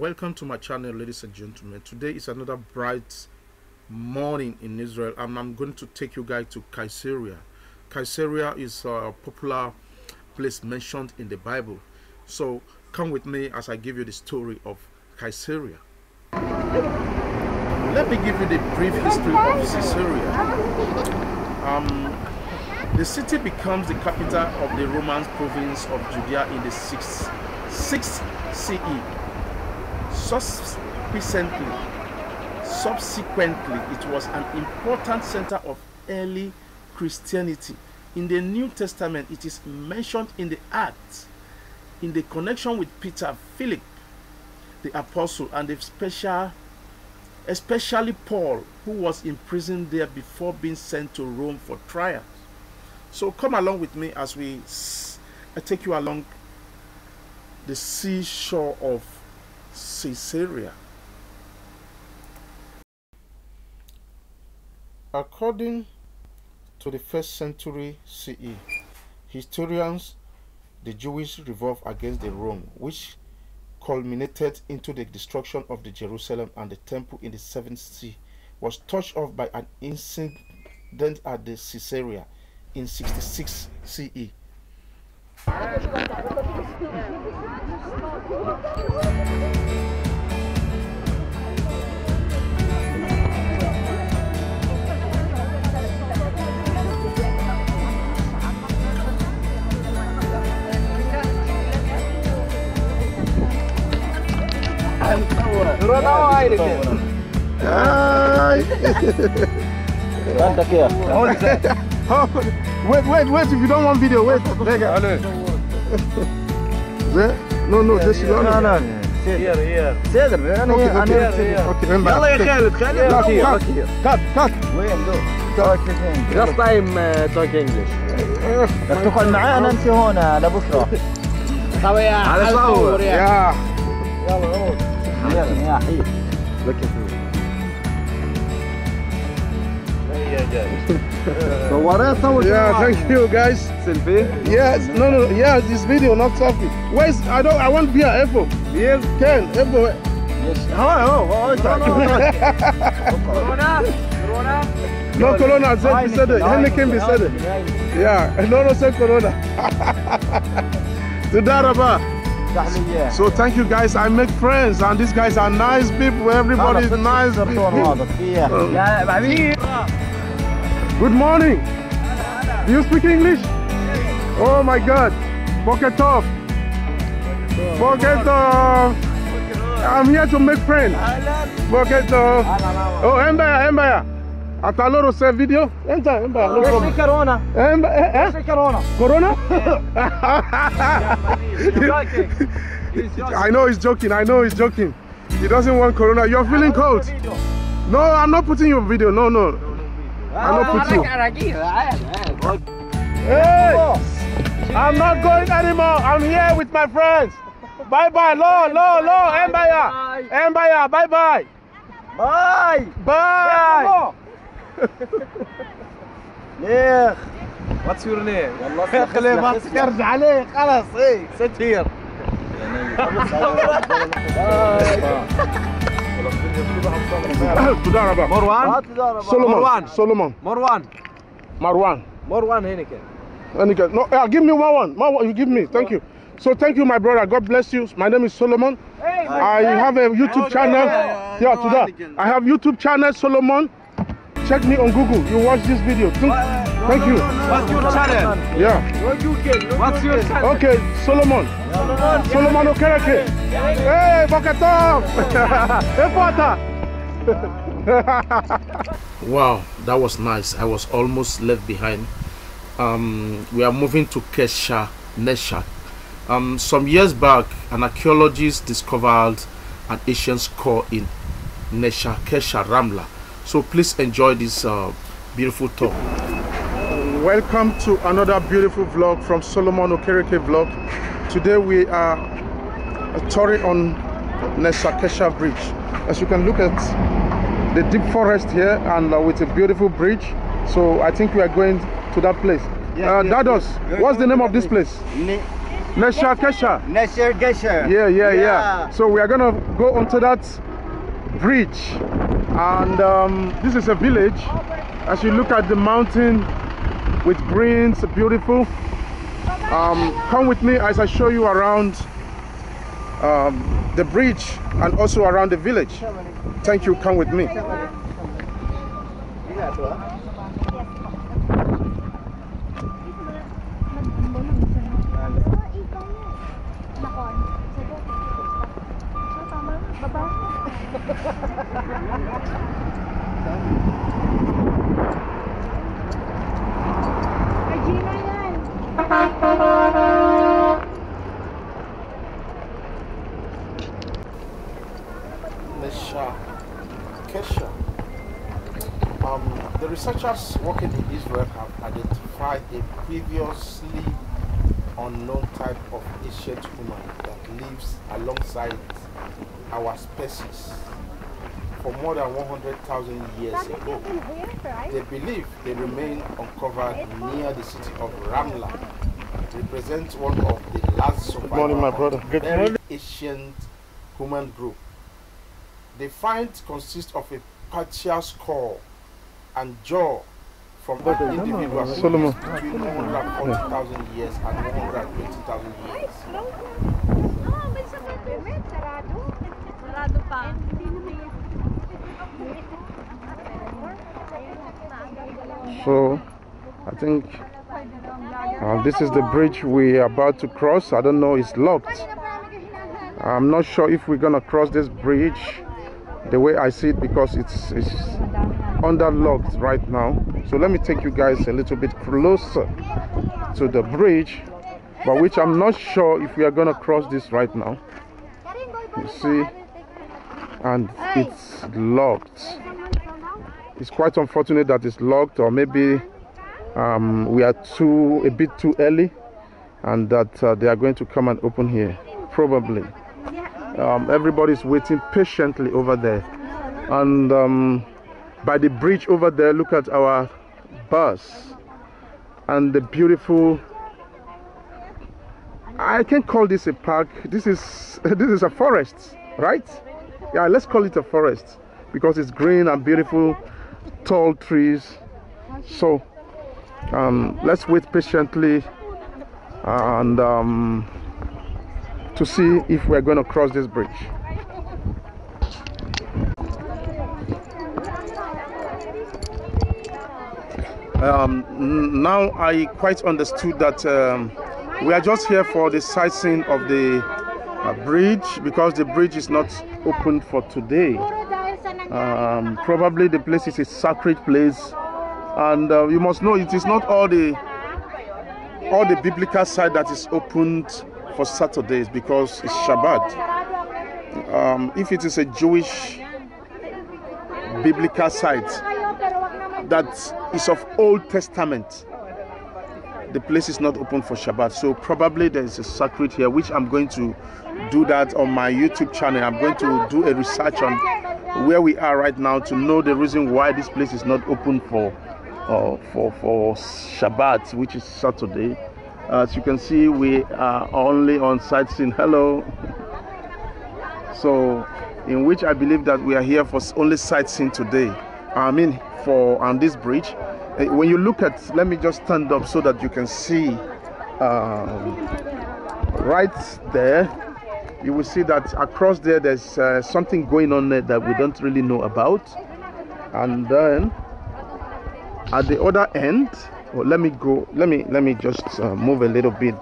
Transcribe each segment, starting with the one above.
welcome to my channel ladies and gentlemen. Today is another bright morning in israel and i'm going to take you guys to caesarea. Caesarea is a popular place mentioned in the bible. So come with me as i give you the story of caesarea. Let me give you the brief history of caesarea. Um, the city becomes the capital of the roman province of judea in the 6th 6th ce Subsequently, subsequently, it was an important center of early Christianity. In the New Testament, it is mentioned in the Acts in the connection with Peter, Philip, the apostle, and the special, especially Paul, who was imprisoned there before being sent to Rome for trial. So come along with me as we I uh, take you along the seashore of Caesarea. According to the first century CE, historians, the Jewish revolt against the Rome, which culminated into the destruction of the Jerusalem and the temple in the 7th C, was touched off by an incident at the Caesarea in 66 CE. Santa Kia. Hold it. Wait, wait, wait. If you don't want video, wait. It? نو نو لا لا لا سيدر سيدر أنا أوكي يلا يا خالد خالد كات كات وين توك انجلش جاست تايم توك انجلش تقعد معانا انت هنا لبكره طبعا على صور يا يلا يلا يا حي لك يا yeah. so what else? Yeah, thank you guys. Selfie? Yes, no, no, yeah, this video, not selfie. Where's, I don't, I want beer, Epo. Beer? can, Epo. Yes. Oh, oh, oh, no, no, no. Corona? Corona? No, Corona, so he said it. Heineken, he said it. Yeah, no, no, say Corona. To Daraba. So thank you guys. I make friends, and these guys are nice people. Everybody is nice people. Good morning. Do you speak English? Oh my God. Pocket off. Pocket off. I'm here to make friends. Pocket off. Oh, Embaya, Embaya. Ataloro se video? Enter, Embaya. No problem. Eh, eh? Corona. Corona. Corona? I know he's joking. I know he's joking. He doesn't want Corona. You're feeling cold. No, I'm not putting your video. No, no. I'm not putting you. Hey! I'm not going anymore. I'm here with my friends. Bye bye. Lo, lo, lo. Empire. Empire. Bye bye. باي Bye. ليخ What's your name? والله خليه ما تكرج عليه خلاص ايه ستير Tudan Rabah. Marwan. Solomon. Marwan. Solomon. Marwan. Marwan. Marwan Heineken. Heineken. No, yeah, give me one one. One, one. You give me. Thank you. So thank you, my brother. God bless you. My name is Solomon. Hey, I friend. have a YouTube oh, channel. Yeah, yeah, yeah, yeah. Tuda. I have YouTube channel Solomon. Check me on Google. You watch this video. Thank you. What's your channel? Yeah. What's your channel? Okay, Solomon. Solomon Okereke. Hey, Bokatov. Efata. wow, that was nice. I was almost left behind. Um, we are moving to Kesher Nesher. Um, some years back, an archaeologist discovered an ancient core in Nesher Kesher Ramla. So please enjoy this uh, beautiful tour. Welcome to another beautiful vlog from Solomon Okereke vlog. Today we are touring on Nesher Kesher Bridge. As you can look at the deep forest here and uh, with a beautiful bridge. So I think we are going to that place. uh, Dados, what's the name of this place? Nesher Kesher. Nesher Gesher. Yeah, yeah, yeah, So we are gonna go onto that bridge, and um, this is a village. As you look at the mountain with greens, beautiful. Um, come with me as I show you around um, the bridge and also around the village. Thank you. Come with me. Nesher Kesher. Um, the researchers working in Israel have identified a previously unknown type of ancient human that lives alongside our species for more than 100,000 years ago. They believe they remain uncovered near the city of Ramla. Represents one of the last survivors morning, my brother. Good very morning. ancient human group. The find consists of a partial skull and jaw from an individual who Solomon. lived between 140,000 years and 120,000 years. So, I think uh, this is the bridge we are about to cross. I don't know, it's locked. I'm not sure if we're gonna cross this bridge the way I see it because it's, it's under locked right now. So let me take you guys a little bit closer to the bridge, but which I'm not sure if we are gonna cross this right now. You see, and it's locked. It's quite unfortunate that it's locked, or maybe um, we are too a bit too early, and that uh, they are going to come and open here. Probably. Um, everybody's waiting patiently over there, and um, by the bridge over there, look at our bus and the beautiful. I can call this a park. This is this is a forest, right? Yeah, let's call it a forest because it's green and beautiful, tall trees. So um, let's wait patiently and um, to see if we're going to cross this bridge. Um, now I quite understood that um, we are just here for the sightseeing of the uh, bridge because the bridge is not open for today. Um, probably the place is a sacred place, and uh, you must know it is not all the all the biblical side that is opened for Saturdays because it's Shabbat. Um, if it is a Jewish biblical site that is of Old Testament, the place is not open for Shabbat. So probably there is a sacred here, which I'm going to do that on my YouTube channel. I'm going to do a research on where we are right now to know the reason why this place is not open for uh, for for Shabbat, which is Saturday. As you can see, we are only on sightseeing. Hello. So, in which I believe that we are here for only sightseeing today. I mean, for on this bridge. Uh, When you look at, let me just stand up so that you can see. Um, right there, you will see that across there, there's uh, something going on there that we don't really know about. And then at the other end, well, let me go. Let me let me just uh, move a little bit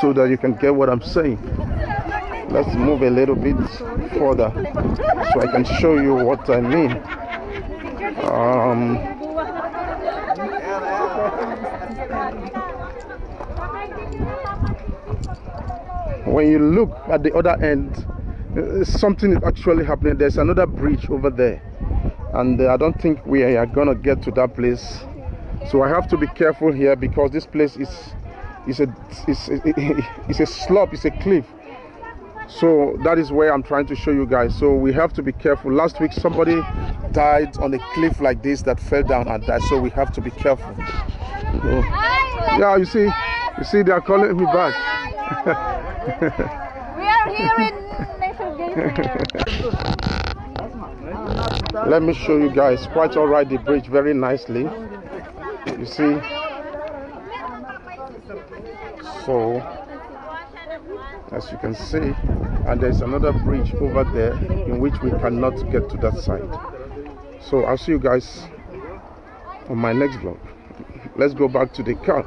so that you can get what I'm saying. Let's move a little bit further so I can show you what I mean. Um, when you look at the other end, something is actually happening. There's another bridge over there, and uh, I don't think we are gonna get to that place. So I have to be careful here because this place is is a is it's a slope, it's a cliff. So that is where I'm trying to show you guys. So we have to be careful. Last week somebody died on a cliff like this that fell down and died. So we have to be careful. So, yeah, you see, you see, they are calling me back. We are here in. Let me show you guys quite all right the bridge very nicely. You see, so as you can see, and there's another bridge over there in which we cannot get to that side. So I'll see you guys on my next vlog. Let's go back to the car.